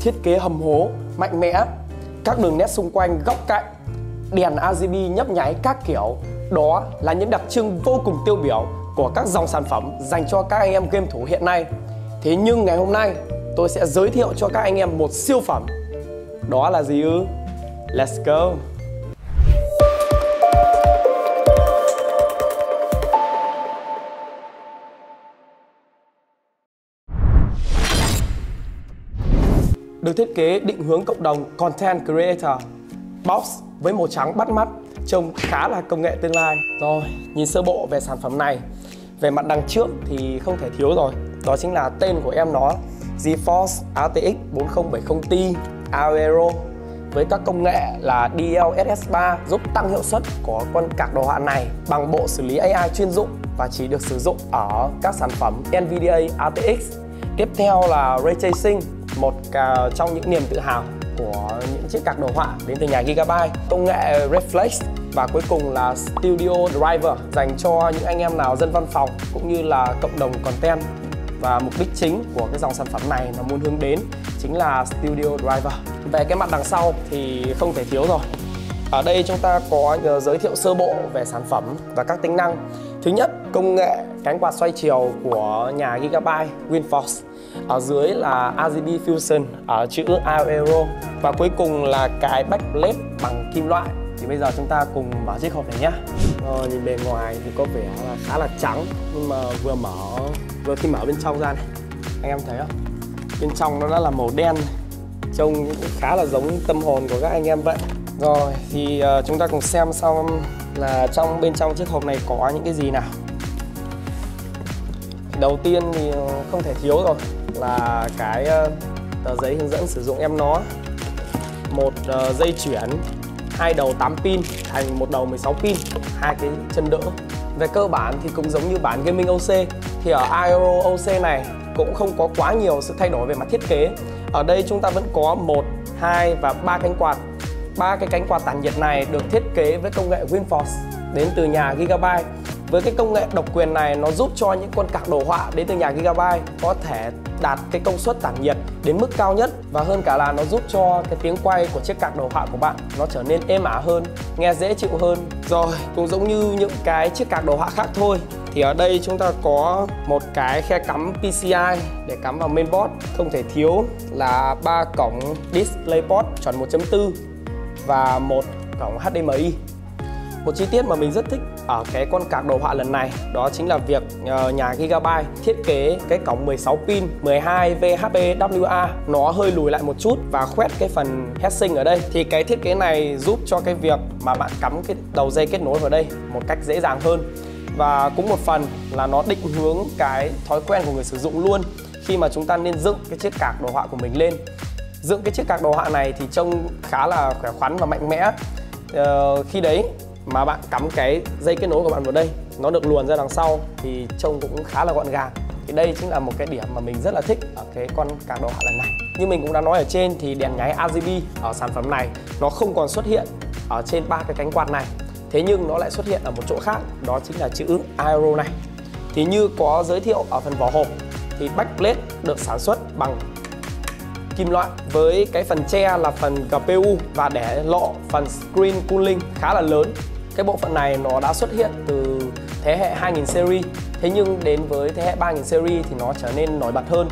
thiết kế hầm hố, mạnh mẽ, các đường nét xung quanh góc cạnh, đèn RGB nhấp nháy các kiểu. Đó là những đặc trưng vô cùng tiêu biểu của các dòng sản phẩm dành cho các anh em game thủ hiện nay. Thế nhưng ngày hôm nay tôi sẽ giới thiệu cho các anh em một siêu phẩm. Đó là gì ư? Let's go! Được thiết kế định hướng cộng đồng Content Creator Box với màu trắng bắt mắt trông khá là công nghệ tương lai. Rồi, nhìn sơ bộ về sản phẩm này. Về mặt đằng trước thì không thể thiếu rồi Đó chính là tên của em nó GeForce RTX 4070 Ti Aero. Với các công nghệ là DLSS3 giúp tăng hiệu suất của con card đồ họa này bằng bộ xử lý AI chuyên dụng và chỉ được sử dụng ở các sản phẩm NVIDIA RTX. Tiếp theo là Ray Tracing một à, trong những niềm tự hào của những chiếc card đồ họa đến từ nhà Gigabyte. Công nghệ Reflex và cuối cùng là Studio Driver dành cho những anh em nào dân văn phòng cũng như là cộng đồng content. Và mục đích chính của cái dòng sản phẩm này là muốn hướng đến chính là Studio Driver. Về cái mặt đằng sau thì không thể thiếu rồi. Ở đây chúng ta có ờ, giới thiệu sơ bộ về sản phẩm và các tính năng. Thứ nhất, công nghệ cánh quạt xoay chiều của nhà Gigabyte WinForce. Ở dưới là RGB Fusion ở chữ Aero. Và cuối cùng là cái backplate bằng kim loại. Thì bây giờ chúng ta cùng mở chiếc hộp này nhé ờ, nhìn bề ngoài thì có vẻ là khá là trắng nhưng mà vừa mở vừa khi mở bên trong ra này. Anh em thấy không? Bên trong nó đã là màu đen trông khá là giống tâm hồn của các anh em vậy. Rồi thì uh, chúng ta cùng xem xong là trong, bên trong chiếc hộp này có những cái gì nào? Đầu tiên thì ờ, không thể thiếu rồi là cái ờ, tờ giấy hướng dẫn sử dụng em nó. Một ờ, dây chuyển hai đầu 8 pin thành một đầu 16 pin, hai cái chân đỡ. Về cơ bản thì cũng giống như bản gaming OC thì ở Aero OC này cũng không có quá nhiều sự thay đổi về mặt thiết kế. Ở đây chúng ta vẫn có một, hai và ba cánh quạt ba cái cánh quạt tản nhiệt này được thiết kế với công nghệ WinForce đến từ nhà Gigabyte. Với cái công nghệ độc quyền này nó giúp cho những con cạc đồ họa đến từ nhà Gigabyte có thể đạt cái công suất tản nhiệt đến mức cao nhất. Và hơn cả là nó giúp cho cái tiếng quay của chiếc cạc đồ họa của bạn nó trở nên êm ả hơn, nghe dễ chịu hơn. Rồi, cũng giống như những cái chiếc cạc đồ họa khác thôi thì ở đây chúng ta có một cái khe cắm PCI để cắm vào mainboard. Không thể thiếu là ba cổng DisplayPort chuẩn 1.4 và một cổng HDMI một chi tiết mà mình rất thích ở cái con cạc đồ họa lần này, đó chính là việc ờ, nhà Gigabyte thiết kế cái cổng 16 pin 12 VHPWA nó hơi lùi lại một chút và khoét cái phần heatsink ở đây. Thì cái thiết kế này giúp cho cái việc mà bạn cắm cái đầu dây kết nối vào đây một cách dễ dàng hơn. Và cũng một phần là nó định hướng cái thói quen của người sử dụng luôn khi mà chúng ta nên dựng cái chiếc cạc đồ họa của mình lên dựng cái chiếc cạc đồ họa này thì trông khá là khỏe khoắn và mạnh mẽ. Uh, khi đấy mà bạn cắm cái dây kết nối của bạn vào đây nó được luồn ra đằng sau thì trông cũng khá là gọn gàng. Thì đây chính là một cái điểm mà mình rất là thích ở cái con cạc đồ họa lần này. Như mình cũng đã nói ở trên thì đèn nháy RGB ở sản phẩm này nó không còn xuất hiện ở trên ba cái cánh quạt này. Thế nhưng nó lại xuất hiện ở một chỗ khác đó chính là chữ Aero này. Thì như có giới thiệu ở phần vỏ hộp thì backplate được sản xuất bằng kim loại với cái phần che là phần GPU và để lộ phần screen cooling khá là lớn. Cái bộ phận này nó đã xuất hiện từ thế hệ 2000 series. Thế nhưng đến với thế hệ 3000 series thì nó trở nên nổi bật hơn.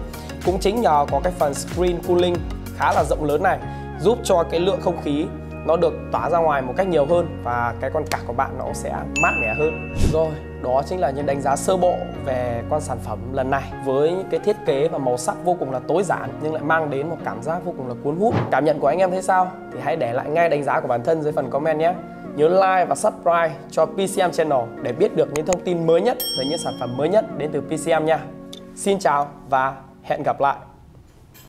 Cũng chính nhờ có cái phần screen cooling khá là rộng lớn này, giúp cho cái lượng không khí nó được tỏa ra ngoài một cách nhiều hơn và cái con cạc của bạn nó sẽ mát mẻ hơn. Rồi đó chính là những đánh giá sơ bộ về con sản phẩm lần này. Với cái thiết kế và màu sắc vô cùng là tối giản, nhưng lại mang đến một cảm giác vô cùng là cuốn hút. Cảm nhận của anh em thấy sao? Thì hãy để lại ngay đánh giá của bản thân dưới phần comment nhé. Nhớ like và subscribe cho PCM Channel để biết được những thông tin mới nhất về những sản phẩm mới nhất đến từ PCM nha. Xin chào và hẹn gặp lại.